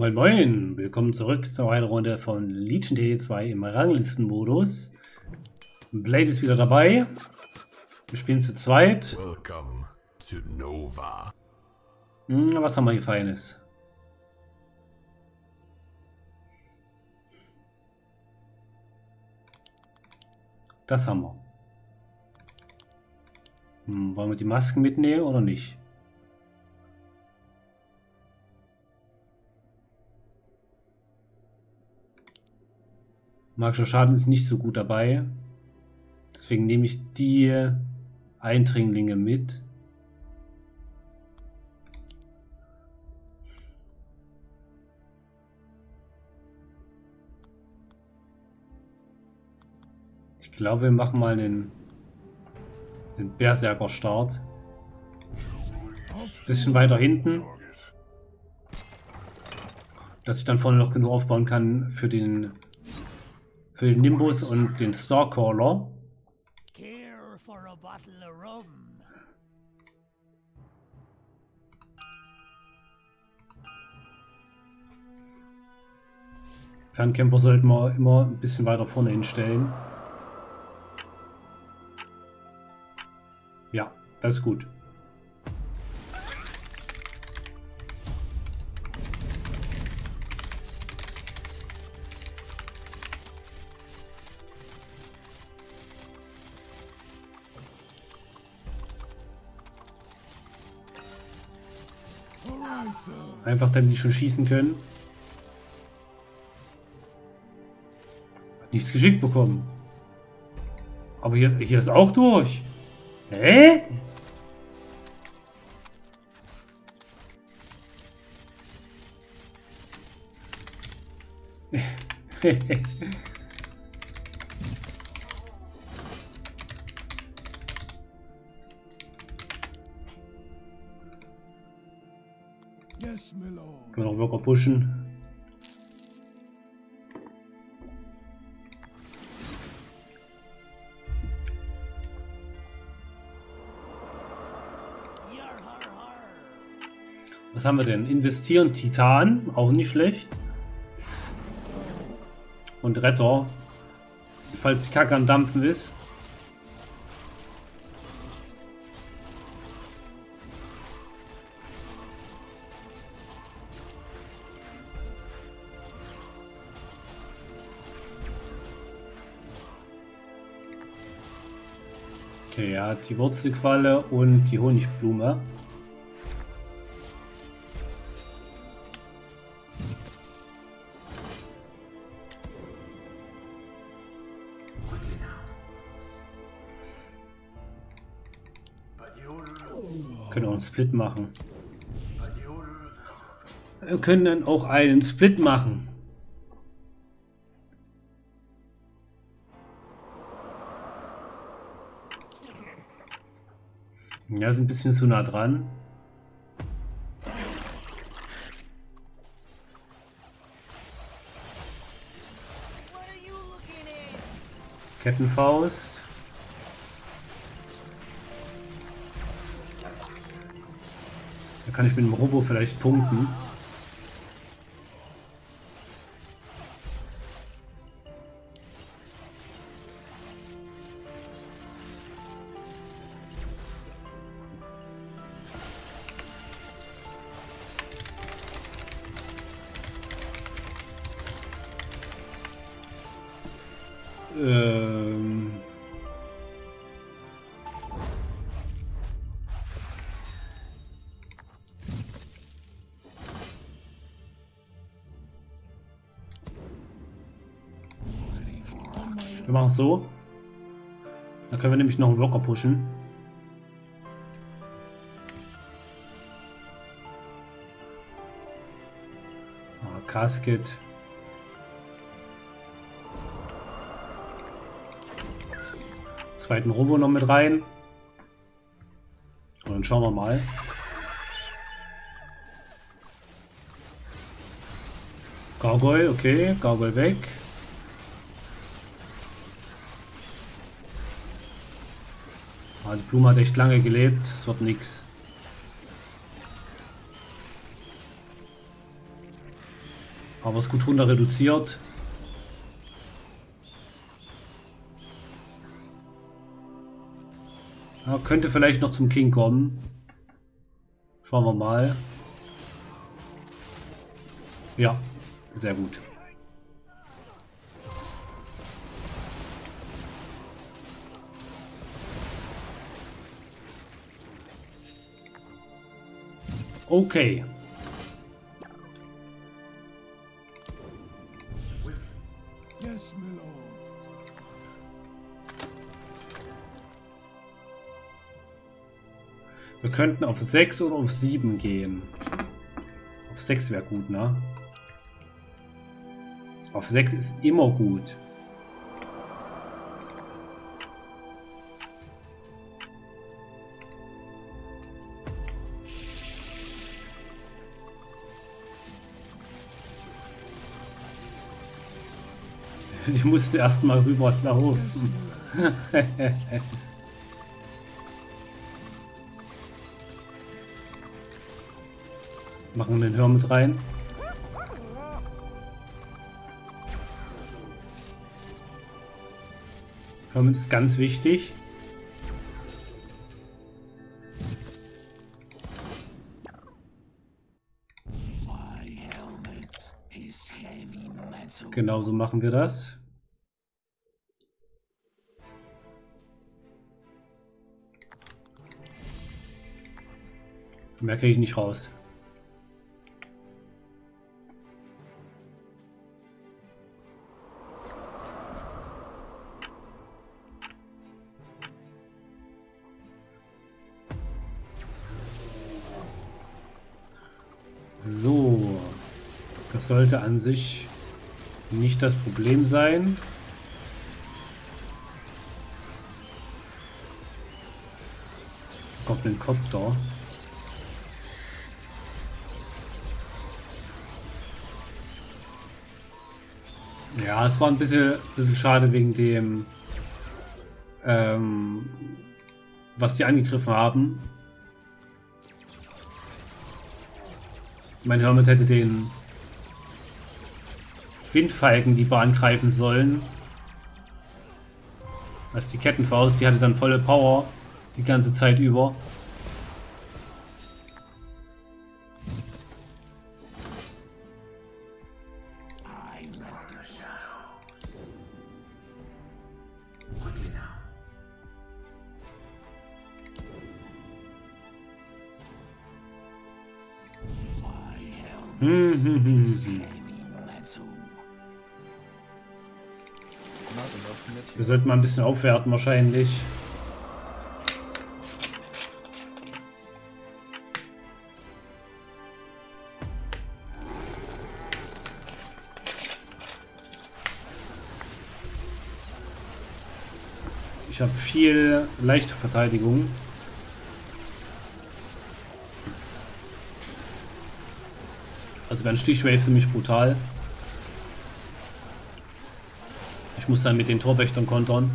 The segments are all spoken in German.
Moin Moin, willkommen zurück zu einer Runde von Legion T2 im Ranglistenmodus. Blade ist wieder dabei. Wir spielen zu zweit. Welcome to Nova. Hm, was haben wir hier Feines? Das haben wir. Hm, wollen wir die Masken mitnehmen oder nicht? Magischer Schaden ist nicht so gut dabei. Deswegen nehme ich die Eindringlinge mit. Ich glaube, wir machen mal einen, einen Berserker-Start. Bisschen weiter hinten. Dass ich dann vorne noch genug aufbauen kann für den für den Nimbus und den Starcaller. Care for a bottle of rum. Fernkämpfer sollten wir immer ein bisschen weiter vorne hinstellen. Ja, das ist gut. Einfach damit die schon schießen können. Nichts geschickt bekommen. Aber hier, hier ist auch durch. Hä? Yes, Worker pushen. Was haben wir denn? Investieren Titan, auch nicht schlecht. Und Retter, falls die Kacke am Dampfen ist. Okay, er die Wurzelqualle und die Honigblume. Können auch einen Split machen. Wir können dann auch einen Split machen. Ja, ist ein bisschen zu nah dran. Kettenfaust. Da kann ich mit dem Robo vielleicht punkten. Ähm. Wir machen es so. Da können wir nämlich noch einen Blocker pushen. Ah. Zweiten Robo noch mit rein. Und dann schauen wir mal. Gargoyle, okay. Gargoyle weg. Die Blume hat echt lange gelebt. Es wird nix. Aber es gut runter reduziert. Ja, könnte vielleicht noch zum King kommen. Schauen wir mal. Ja, sehr gut. Okay. Wir könnten auf 6 oder auf 7 gehen. Auf 6 wäre gut, ne? Auf 6 ist immer gut. Ich musste erstmal rüber laufen. Machen den Hör mit rein. Hermit ist ganz wichtig. Genauso machen wir das. Mehr kriege ich nicht raus. Sollte an sich nicht das Problem sein. Goblin Copter. Ja, es war ein bisschen, bisschen schade wegen dem, ähm, was die angegriffen haben. Mein Hermit hätte den Windfalken lieber angreifen sollen. Als die Kettenfaust, die hatte dann volle Power die ganze Zeit über. Hm, Wir sollten mal ein bisschen aufwerten wahrscheinlich. Ich habe viel leichte Verteidigung. Also ein Stichwave für mich brutal. Muss dann mit den Torwächtern kontern.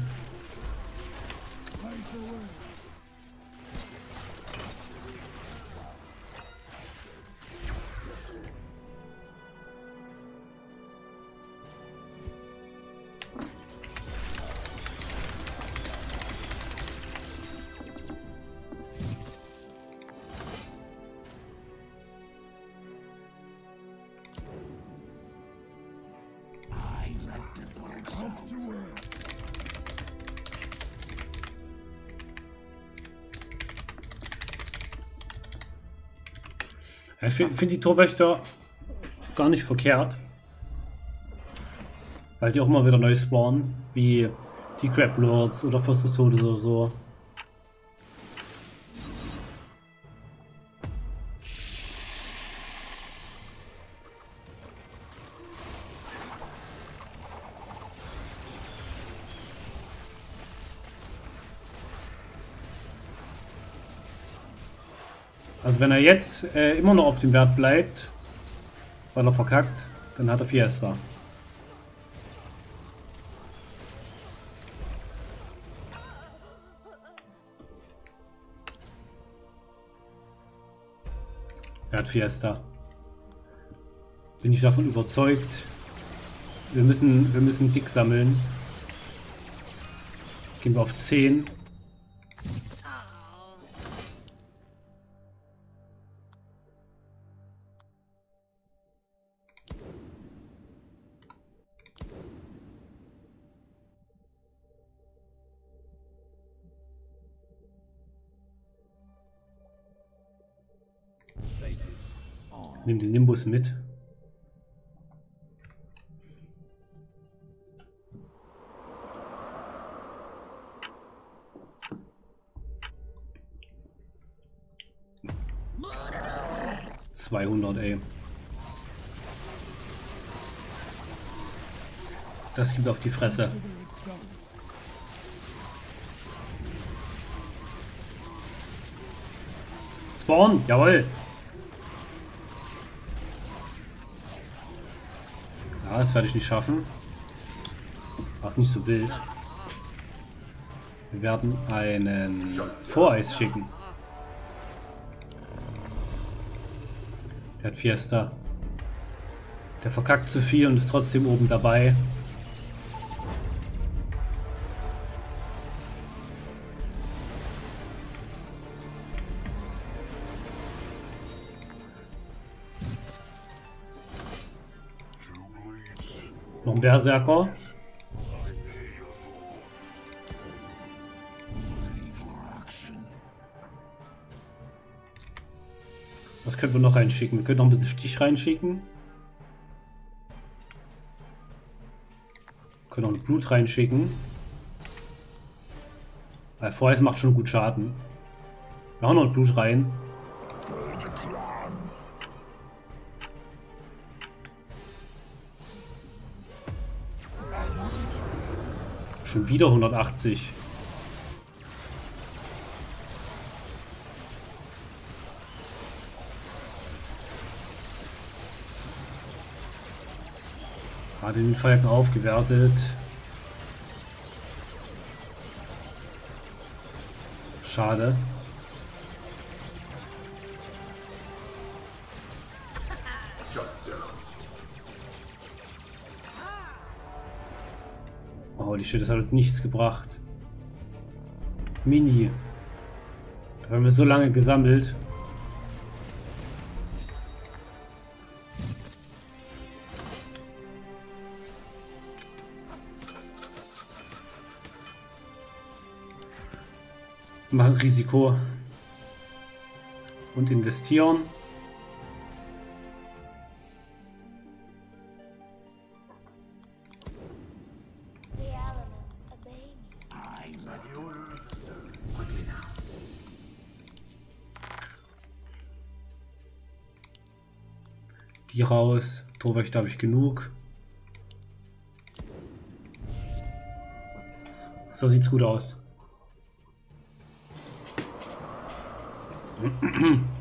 Ich finde find die Torwächter gar nicht verkehrt. Weil die auch immer wieder neu spawnen. Wie die Crab Lords oder Fürst des Todes oder so. Er jetzt äh, immer noch auf dem Wert bleibt, weil er verkackt, dann hat er Fiesta. Er hat Fiesta. Bin ich davon überzeugt. Wir müssen, wir müssen dick sammeln. Gehen wir auf 10. Nimm den Nimbus mit. Zweihundert, ey. Das gibt auf die Fresse. Spawn, jawohl. Ja, das werde ich nicht schaffen. War es nicht so wild. Wir werden einen Voreis schicken. Der hat Fiesta. Der verkackt zu viel und ist trotzdem oben dabei. Berserker. Was können wir noch reinschicken? Wir können noch ein bisschen Stich reinschicken. Wir können noch Blut reinschicken. Weil vorher macht schon gut Schaden. Wir hauen noch ein Blut rein. Schon wieder 180. Gerade den Falken aufgewertet. Schade. Holy shit, das hat uns nichts gebracht. Mini. Da haben wir so lange gesammelt. Machen Risiko und investieren. Die raus. Torwächter habe ich genug. So sieht's gut aus.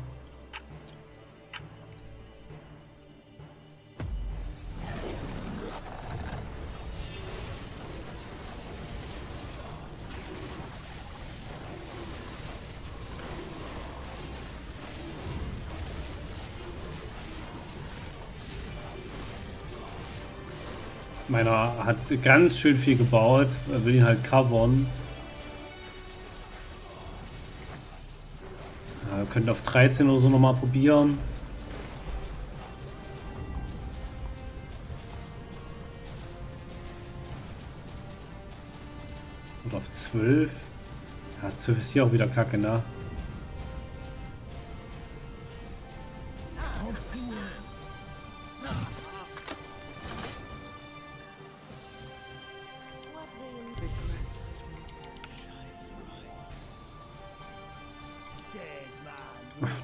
Meiner hat ganz schön viel gebaut, will ihn halt covern. Ja, wir könnten auf 13 oder so nochmal probieren. Oder auf 12. Ja, 12 ist hier auch wieder kacke, ne?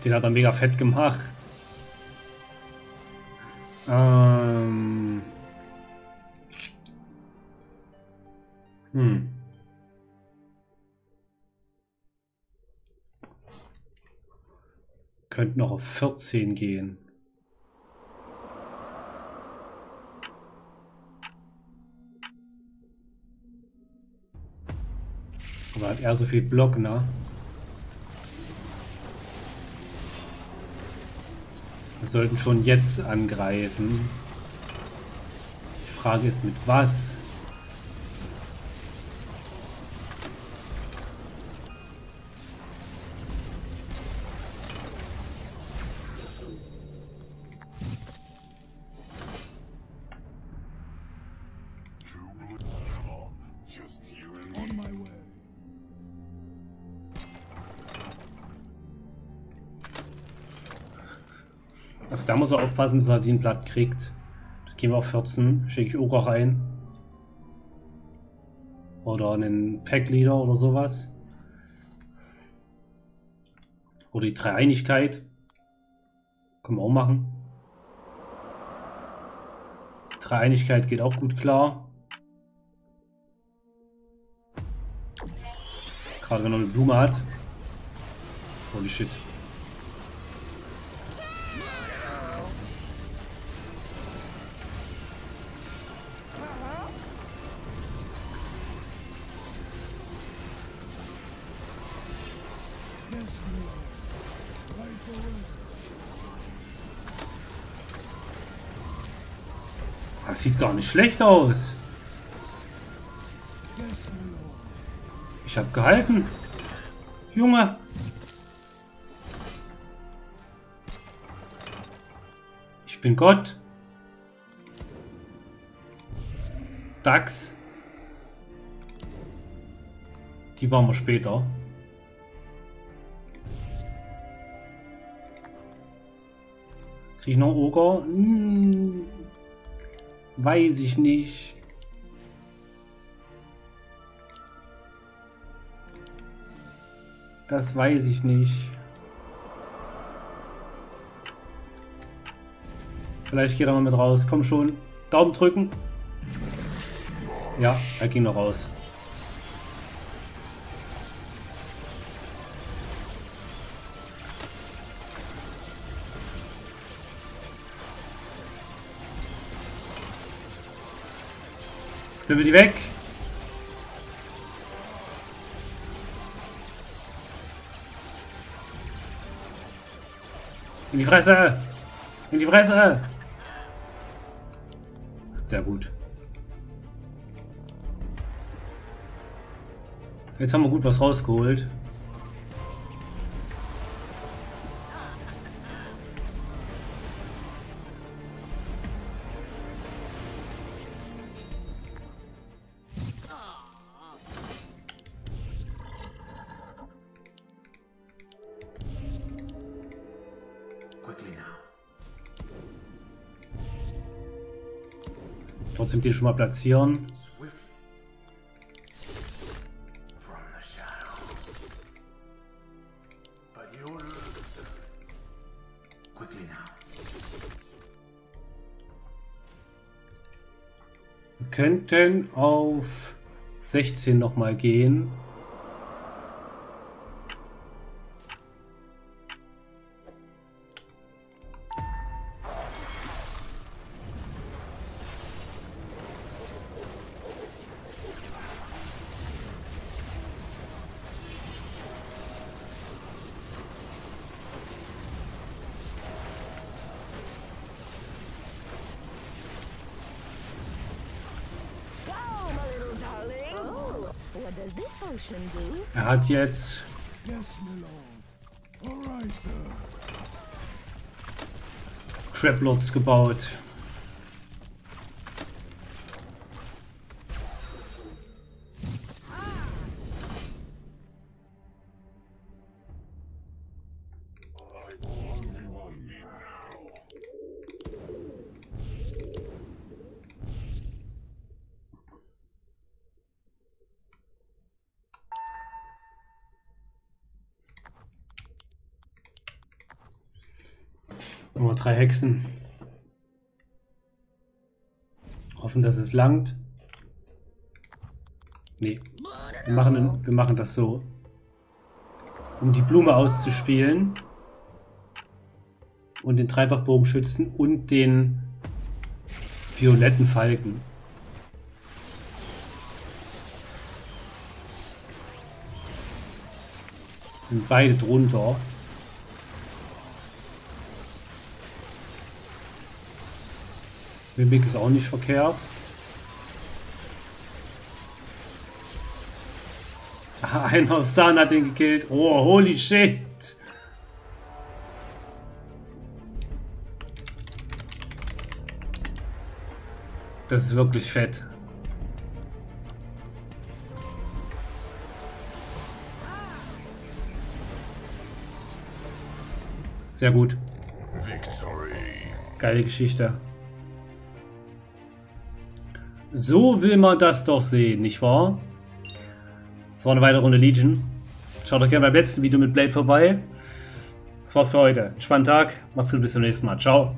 Den hat er mega fett gemacht. Ähm. Hm. Könnten noch auf 14 gehen. Aber hat er so viel Block, ne? Wir sollten schon jetzt angreifen. Die Frage ist mit was? Da muss er aufpassen, dass er den Blatt kriegt. Das gehen wir auf 14. Schicke ich Ogre rein. Oder einen Pack-Leader oder sowas. Oder die Dreieinigkeit. Können wir auch machen. Dreieinigkeit geht auch gut klar. Gerade wenn er eine Blume hat. Holy shit. Das sieht gar nicht schlecht aus. Ich habe gehalten. Junge. Ich bin Gott. Dax. Die bauen wir später. Krieg ich noch Oger? Hm, weiß ich nicht. Das weiß ich nicht. Vielleicht geht er mal mit raus. Komm schon. Daumen drücken. Ja, er ging noch raus. Knüppel die weg. In die Fresse! In die Fresse! Sehr gut. Jetzt haben wir gut was rausgeholt. Trotzdem den schon mal platzieren. Könnten auf 16 nochmal gehen. Er hat jetzt. Traplords gebaut. Nur drei Hexen. Hoffen, dass es langt. Nee. Wir machen, wir machen das so. Um die Blume auszuspielen. Und den Dreifachbogenschützen und den violetten Falken. Sind beide drunter. Mimik ist auch nicht verkehrt. Ah, Einer Stan hat ihn gekillt. Oh, holy shit. Das ist wirklich fett. Sehr gut. Victory. Geile Geschichte. So will man das doch sehen, nicht wahr? Das war eine weitere Runde Legion. Schaut doch gerne beim letzten Video mit Blade vorbei. Das war's für heute. Entspannten Tag. Macht's gut, bis zum nächsten Mal. Ciao.